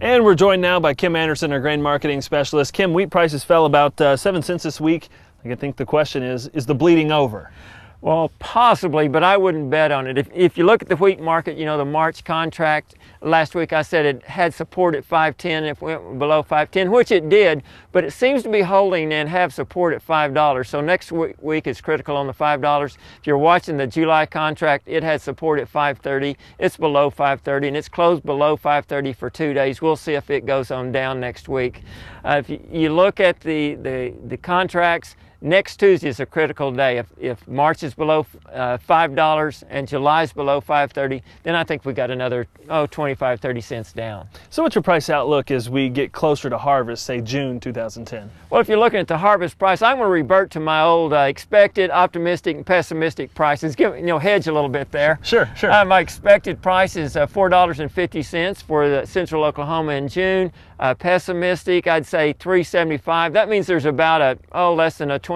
And we're joined now by Kim Anderson, our grain marketing specialist. Kim, wheat prices fell about uh, seven cents this week. I think the question is, is the bleeding over? Well, possibly, but I wouldn't bet on it. If, if you look at the wheat market, you know, the March contract, last week I said it had support at 510 if it went below 510, which it did, but it seems to be holding and have support at $5. So next week is critical on the $5. If you're watching the July contract, it had support at 530. It's below 530 and it's closed below 530 for two days. We'll see if it goes on down next week. Uh, if you, you look at the, the, the contracts, Next Tuesday is a critical day. If, if March is below uh, $5 and July is below 530, then I think we got another, oh, 25, 30 cents down. So what's your price outlook as we get closer to harvest, say June 2010? Well, if you're looking at the harvest price, I'm going to revert to my old uh, expected, optimistic, and pessimistic prices. Give, you know, hedge a little bit there. Sure, sure. Uh, my expected price is uh, $4.50 for the central Oklahoma in June. Uh, pessimistic, I'd say 375. That means there's about a, oh, less than a 20%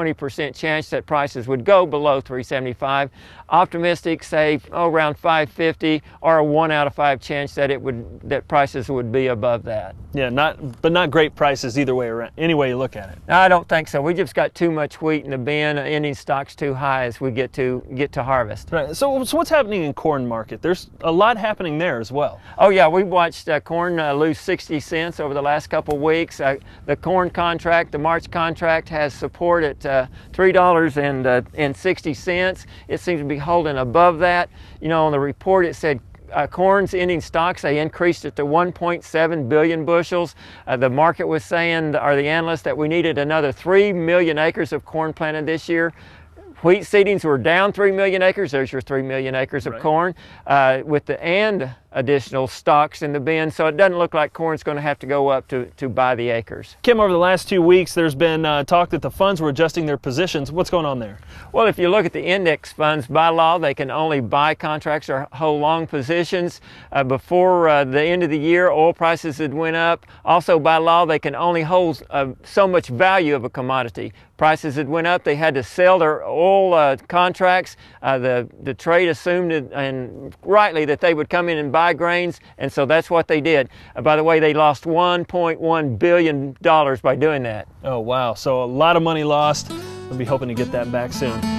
chance that prices would go below 375. Optimistic, say, oh, around 550, or a one out of five chance that it would, that prices would be above that. Yeah, not, but not great prices either way around, any way you look at it. I don't think so. We just got too much wheat in the bin, ending stocks too high as we get to, get to harvest. Right, so, so what's happening in corn market? There's a lot happening there as well. Oh yeah, we watched uh, corn uh, lose 60 cents over the last couple of weeks. Uh, the corn contract, the March contract, has support at uh, three dollars and uh, and 60. It seems to be holding above that. You know, on the report it said uh, corn's ending stocks, they increased it to 1.7 billion bushels. Uh, the market was saying, or the analysts, that we needed another 3 million acres of corn planted this year. Wheat seedings were down 3 million acres. There's your 3 million acres of right. corn. Uh, with the and additional stocks in the bin, so it doesn't look like corn's going to have to go up to, to buy the acres. Kim, over the last two weeks, there's been uh, talk that the funds were adjusting their positions. What's going on there? Well, if you look at the index funds, by law, they can only buy contracts or hold long positions. Uh, before uh, the end of the year, oil prices had went up. Also, by law, they can only hold uh, so much value of a commodity. Prices had went up. They had to sell their oil uh, contracts. Uh, the, the trade assumed, it, and rightly, that they would come in and buy grains, and so that's what they did. Uh, by the way, they lost $1.1 billion by doing that. Oh, wow. So a lot of money lost. We'll be hoping to get that back soon.